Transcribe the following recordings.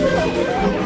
Oh, my God.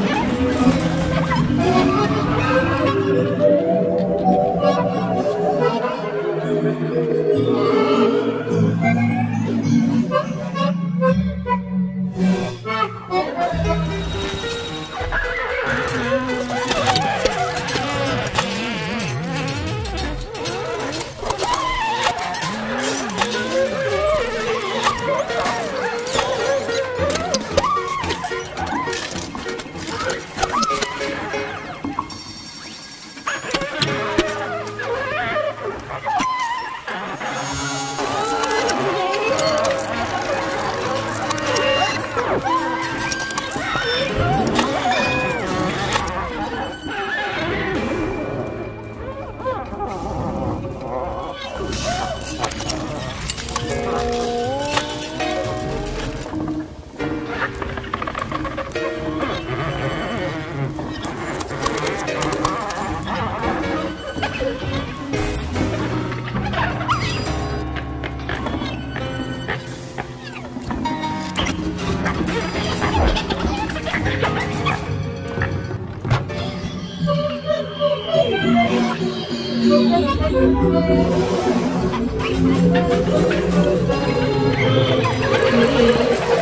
Thank you.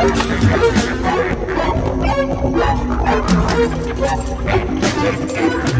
Thank you.